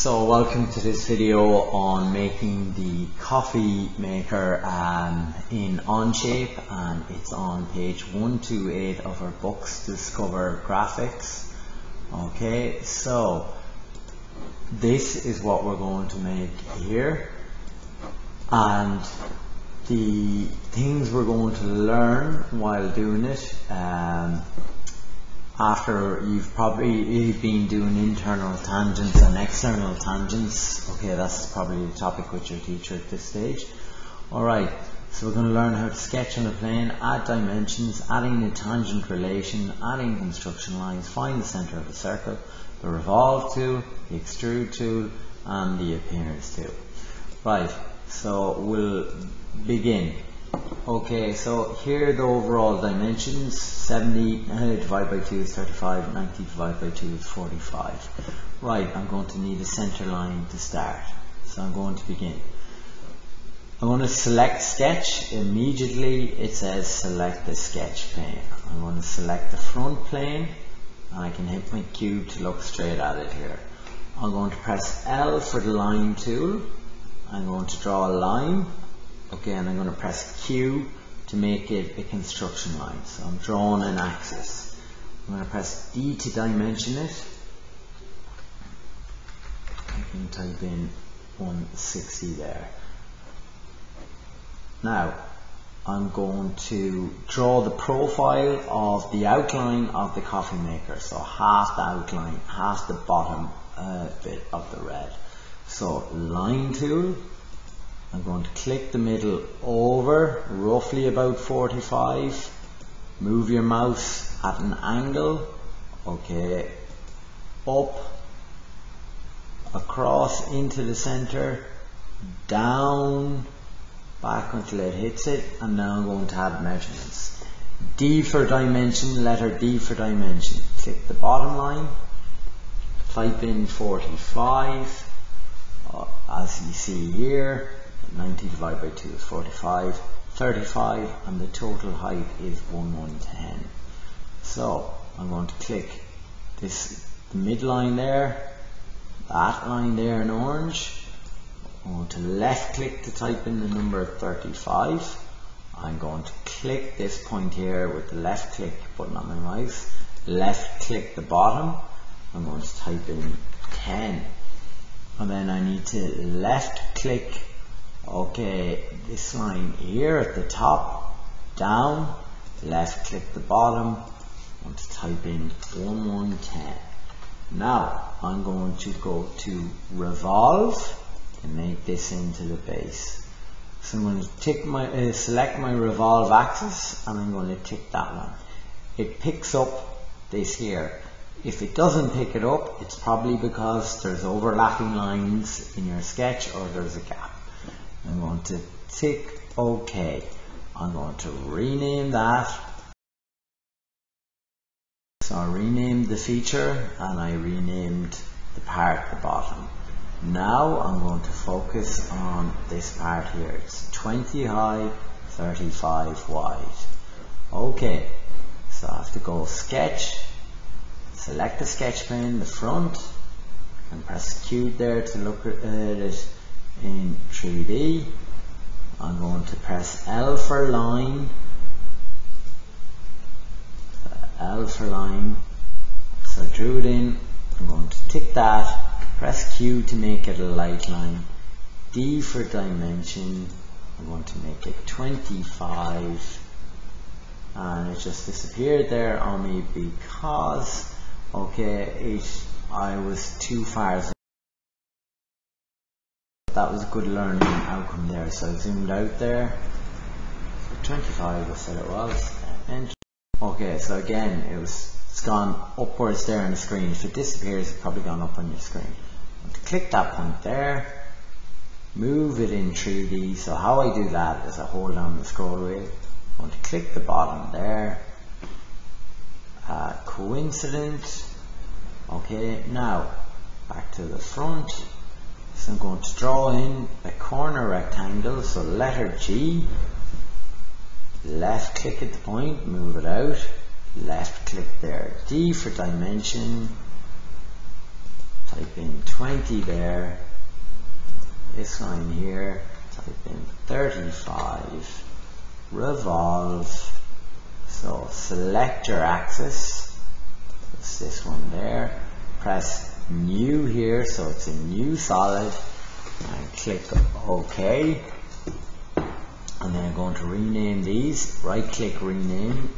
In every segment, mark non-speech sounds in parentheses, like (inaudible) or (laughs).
So welcome to this video on making the coffee maker um, in Onshape and it's on page 128 of our books Discover Graphics. Okay, so this is what we're going to make here and the things we're going to learn while doing it um, after you've probably been doing internal tangents and external tangents. Okay, that's probably the topic with your teacher at this stage. Alright, so we're going to learn how to sketch on a plane, add dimensions, adding a tangent relation, adding construction lines, find the center of a circle, the revolve tool, the extrude tool, and the appearance tool. Right, so we'll begin. Okay, so here the overall dimensions. 70 uh, divided by 2 is 35, 90 divided by 2 is 45. Right, I'm going to need a center line to start. So I'm going to begin. I'm going to select sketch. Immediately it says select the sketch plane. I'm going to select the front plane and I can hit my cube to look straight at it here. I'm going to press L for the line tool. I'm going to draw a line And I'm going to press Q to make it a construction line. So I'm drawing an axis. I'm going to press D to dimension it. I can type in 160 there. Now, I'm going to draw the profile of the outline of the coffee maker. So half the outline, half the bottom uh, bit of the red. So line tool, I'm going to click the middle over roughly about 45 move your mouse at an angle okay. Up across into the center down back until it hits it and now I'm going to add measurements. D for dimension letter D for dimension. Click the bottom line type in 45 uh, as you see here 90 divided by 2 is 45, 35 and the total height is 1110. So I'm going to click this midline there, that line there in orange. I'm going to left click to type in the number 35. I'm going to click this point here with the left click button on my mouse, left click the bottom. I'm going to type in 10 and then I need to left click Okay, this line here at the top, down, left click the bottom, I want to type in 1110. Now, I'm going to go to revolve and make this into the base. So I'm going to tick my, uh, select my revolve axis and I'm going to tick that one. It picks up this here. If it doesn't pick it up, it's probably because there's overlapping lines in your sketch or there's a gap. I'm going to tick OK. I'm going to rename that. So I renamed the feature and I renamed the part at the bottom. Now I'm going to focus on this part here. It's 20 high, 35 wide. Okay, so I have to go sketch, select the sketch plane, the front, and press Q there to look at it in 3D. I'm going to press L for line, uh, L for line, so I drew it in, I'm going to tick that, press Q to make it a light line, D for dimension, I'm going to make it 25, and it just disappeared there on me because, okay, it, I was too far that was a good learning outcome there. So I zoomed out there. So 25 I said it was. Okay, so again, it was it's gone upwards there on the screen. If it disappears, it's probably gone up on your screen. click that point there, move it in 3D. So how I do that is I hold down the scroll wheel. I'm going to click the bottom there. Uh, coincident. Okay, now back to the front. So I'm going to draw in a corner rectangle, so letter G, left click at the point, move it out, left click there, D for dimension, type in 20 there, this line here, type in 35, revolve, so select your axis, it's this one there, press new here, so it's a new solid, and click OK, and then I'm going to rename these, right click rename,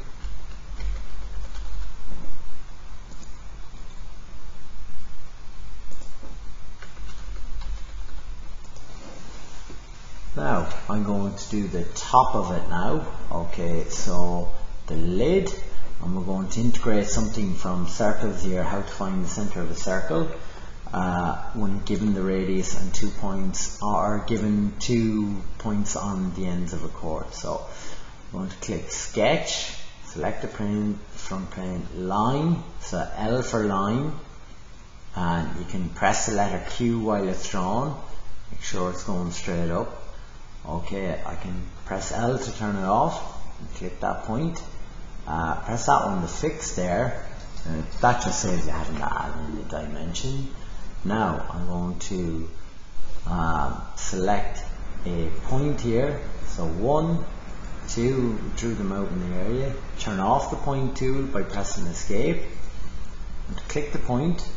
Now I'm going to do the top of it now. Okay, so the lid, and we're going to integrate something from circles here, how to find the center of a circle. Uh, when given the radius and two points are given two points on the ends of a chord. So I'm going to click sketch, select the plane, front plane, line, so L for line, and you can press the letter Q while it's drawn, make sure it's going straight up Okay, I can press L to turn it off click that point. Uh, press that on the fix there. Uh, that just saves you having to add in the dimension. Now I'm going to um, select a point here. So one, two, drew them out in the area. Turn off the point tool by pressing escape. And click the point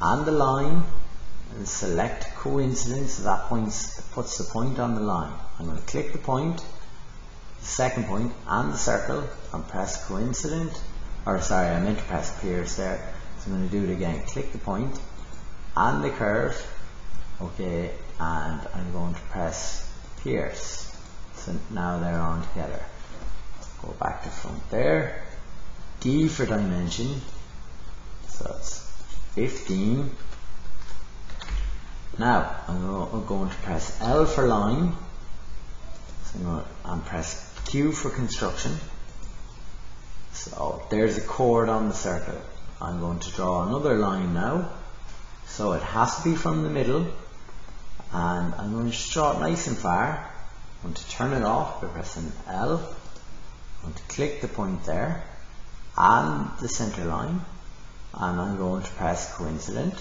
and the line and select coincidence so that points, puts the point on the line. I'm going to click the point, the second point and the circle and press coincident or sorry I meant to press pierce there so I'm going to do it again. Click the point and the curve okay and I'm going to press pierce so now they're on together. Go back to front there. D for dimension so it's 15 now I'm going to press L for line. So I'm going to press Q for construction. So there's a chord on the circle. I'm going to draw another line now. So it has to be from the middle. And I'm going to draw it nice and far. I'm going to turn it off by pressing L. I'm going to click the point there and the center line. And I'm going to press coincident.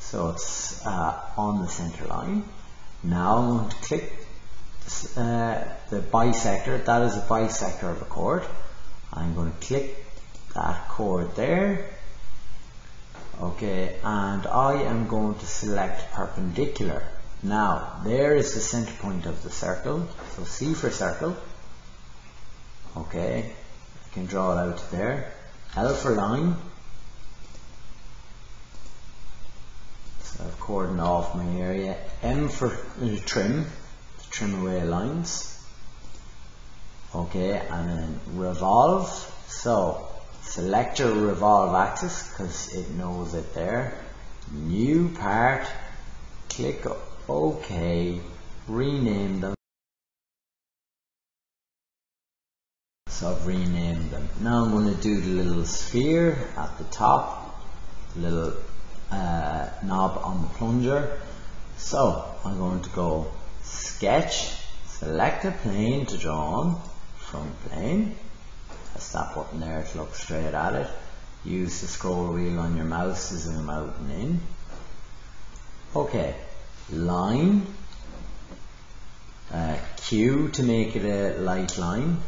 So it's uh, on the center line. Now I'm going to click uh, the bisector. That is a bisector of a chord. I'm going to click that chord there. Okay, and I am going to select perpendicular. Now, there is the center point of the circle. So C for circle. Okay, I can draw it out there. L for line. So I've cordoned off my area. M for uh, trim, trim away lines. Okay, and then revolve. So select your revolve axis because it knows it there. New part, click OK, rename them. So I've renamed them. Now I'm going to do the little sphere at the top, little uh, knob on the plunger. So I'm going to go sketch, select a plane to draw on, front plane, press that button there to look straight at it. Use the scroll wheel on your mouse to zoom out and in. Okay, line, uh, Q to make it a light line.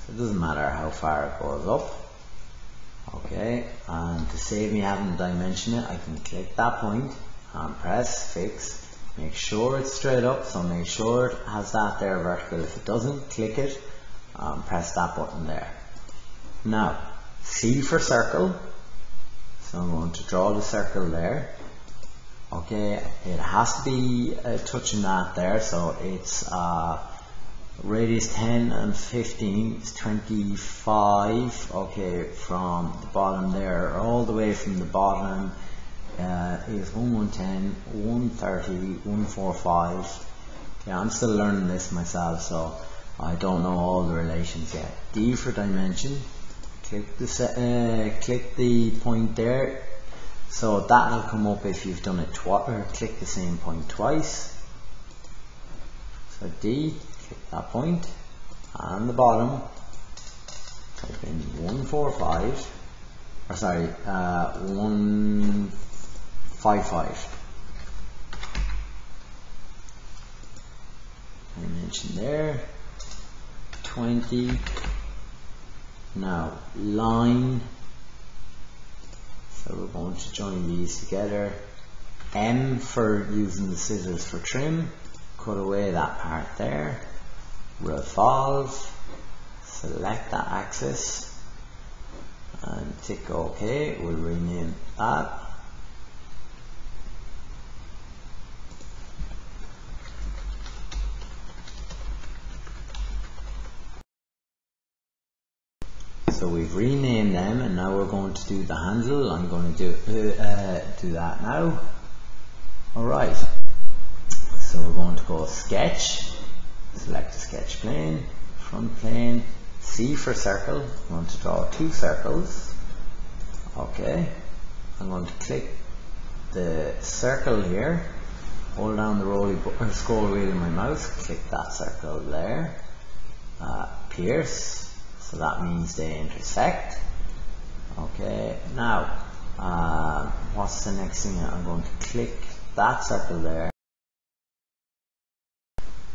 So it doesn't matter how far it goes up. Okay, and to save me having to dimension it, I can click that point and press fix. Make sure it's straight up, so make sure it has that there vertical. If it doesn't, click it press that button there. Now, C for circle. So I'm going to draw the circle there. Okay, it has to be uh, touching that there, so it's uh, radius 10 and 15 is 25 okay from the bottom there all the way from the bottom uh, is 1110 130 145 okay I'm still learning this myself so I don't know all the relations yet. D for dimension. Click the uh, click the point there. So that'll come up if you've done it twice or click the same point twice. So D click that point. And the bottom type in 145 or sorry uh, 1 5 5. I mentioned there 20 now line. So we're going to join these together. M for using the scissors for trim. Cut away that part there. Revolve. Select that axis. And tick OK. We'll rename that So we've renamed them and now we're going to do the handle. I'm going to do, uh, do that now. Alright, so we're going to go sketch, select a sketch plane, front plane, C for circle, I'm going to draw two circles. Okay, I'm going to click the circle here, hold down the rolly (laughs) scroll wheel in my mouse, click that circle there, uh, pierce, so that means they intersect. Okay, now, uh, what's the next thing? I'm going to click that circle there.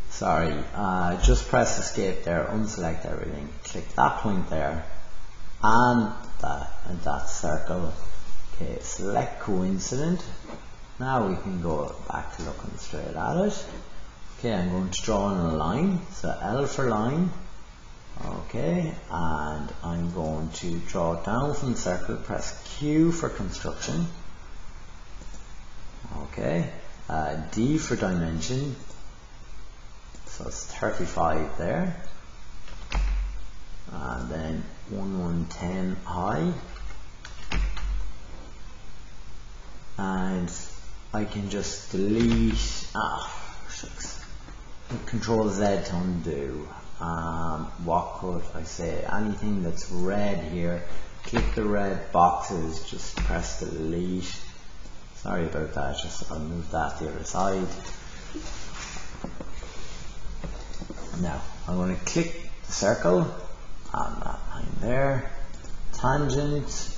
Sorry, uh, just press escape there, unselect everything, click that point there, and that, and that circle. Okay, select coincident. Now we can go back to looking straight at it. Okay, I'm going to draw in a line, so L for line, Okay, and I'm going to draw down from the circle, press Q for construction. Okay, uh, D for dimension, so it's 35 there. And then 1110 high. And I can just delete, ah, shucks. Control Z to undo um, could I say anything that's red here click the red boxes just press delete sorry about that just I'll move that the other side. Now I'm going to click the circle on that line there. Tangent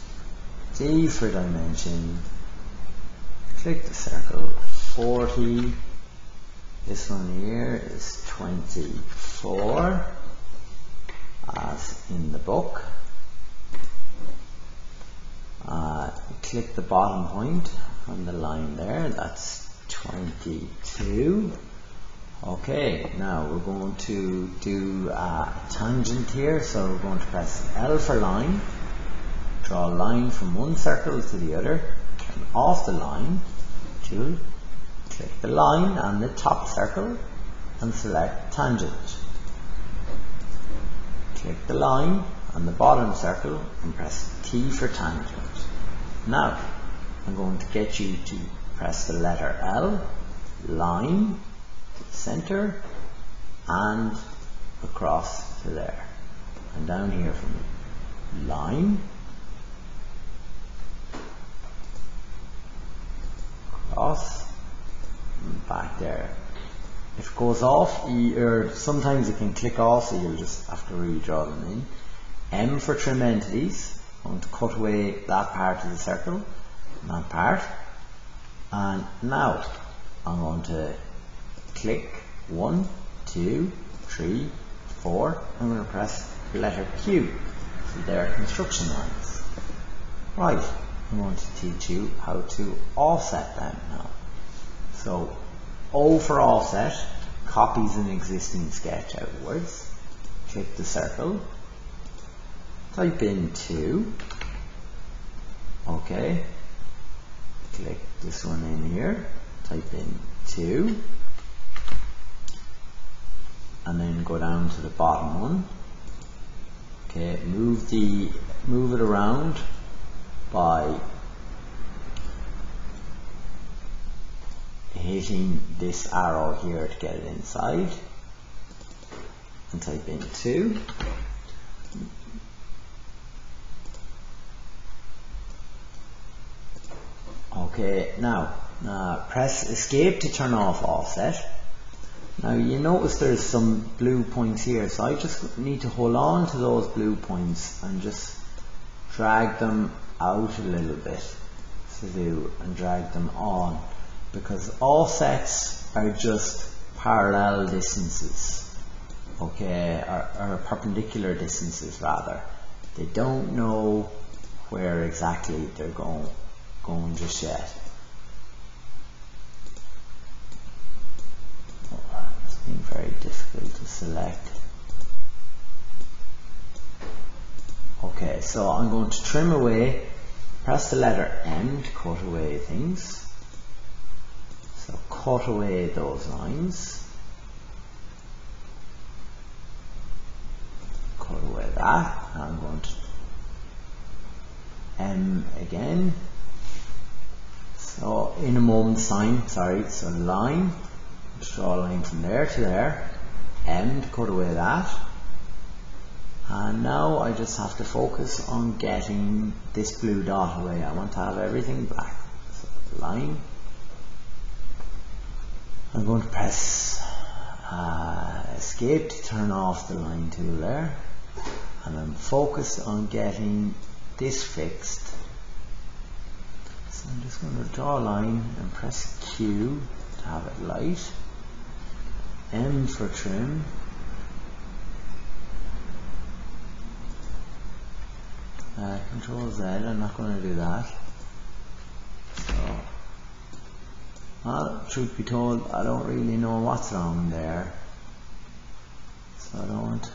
D for dimension. Click the circle 40 this one here is 24 as in the book. Uh, click the bottom point on the line there, that's 22. Okay, now we're going to do a tangent here, so we're going to press L for line, draw a line from one circle to the other, turn off the line, tool, Click the line on the top circle and select tangent. Click the line on the bottom circle and press T for tangent. Now, I'm going to get you to press the letter L, line, to the center, and across to there. And down here from. Line, cross, back there. If it goes off, you, or sometimes it can click off, so you'll just have to redraw them in. M for trim entities. I'm going to cut away that part of the circle, that part. And now I'm going to click one, two, three, four. I'm going to press letter Q. So there are construction lines. Right, I'm going to teach you how to offset them now. So O for offset copies an existing sketch outwards. Click the circle. Type in 2. Okay. Click this one in here. Type in 2. And then go down to the bottom one. Okay, move the move it around by hitting this arrow here to get it inside. And type in 2 okay now uh, press escape to turn off offset. Now you notice there's some blue points here so I just need to hold on to those blue points and just drag them out a little bit. To do and drag them on because offsets are just parallel distances okay or, or perpendicular distances rather. They don't know where exactly they're going going just yet it's been very difficult to select. Okay so I'm going to trim away press the letter M to cut away things cut away those lines. Cut away that. I'm going to M again. So in a moment's time, sorry, so line, draw a line from there to there, M to cut away that. And now I just have to focus on getting this blue dot away. I want to have everything black. So line, I'm going to press uh, escape to turn off the line tool there. And I'm focused on getting this fixed. So I'm just going to draw a line and press Q to have it light. M for trim. Uh, control Z I'm not going to do that so well, truth be told, I don't really know what's wrong there. So I don't.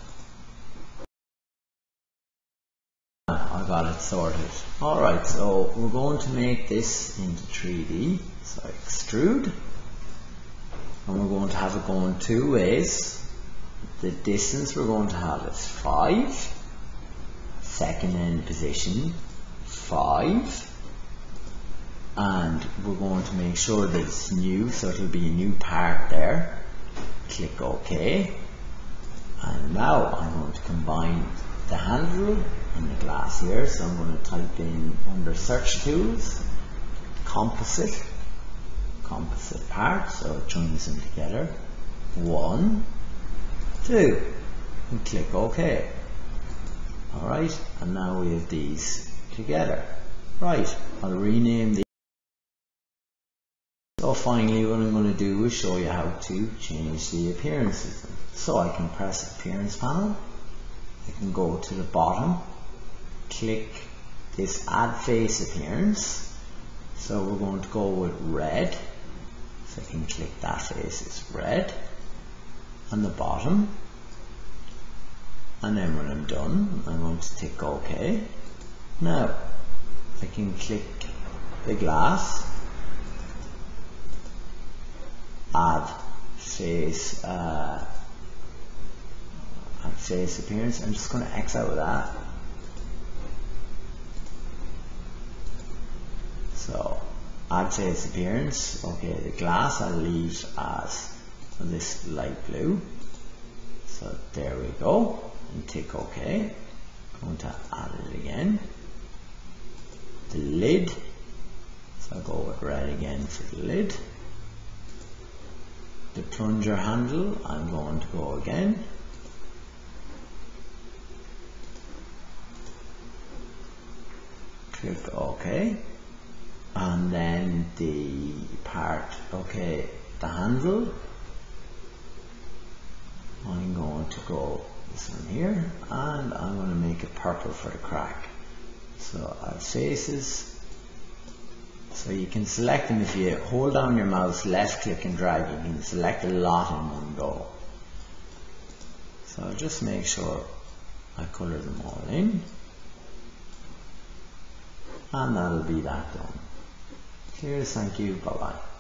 I got it sorted. Alright, so we're going to make this into 3D. So extrude. And we're going to have it going two ways. The distance we're going to have is 5. Second end position, 5 and we're going to make sure that it's new so it'll be a new part there. Click OK. And now I'm going to combine the handle and the glass here. So I'm going to type in under search tools composite composite part so it joins them together. One two and click OK. Alright and now we have these together. Right. I'll rename the so finally what I'm going to do is show you how to change the appearance system. So I can press appearance panel, I can go to the bottom, click this add face appearance. So we're going to go with red. So I can click that face, it's red on the bottom. And then when I'm done, I'm going to tick OK. Now, I can click the glass add face uh, add face appearance. I'm just going to X out that. So add face appearance. Okay, the glass I'll leave as this light blue. So there we go. And tick OK. Going to add it again. The lid. So I'll go with red again for the lid the plunger handle I'm going to go again. Click OK. And then the part okay the handle. I'm going to go this one here and I'm going to make it purple for the crack. So our faces so you can select them if you hold down your mouse, left click and drag, you can select a lot in one go. So I'll just make sure I colour them all in. And that'll be that done. Cheers, thank you, bye bye.